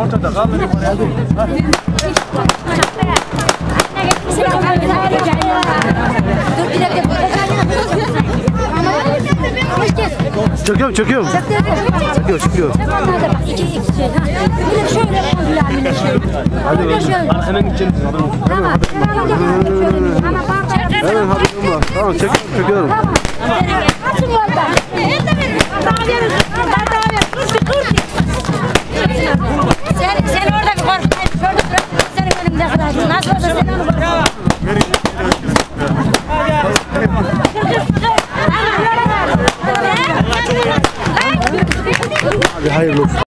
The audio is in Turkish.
Ha. Dur bir dakika. Çöküyorum çöküyorum. Çöküyor çöküyor. İki iki ha. Bir de şöyle koydular bir de şöyle. De şöyle. Arkadan gideceğim. Tamam. Evet hadi durma. Tamam çek, çöküyorum. Kaçın hayırlı olsun.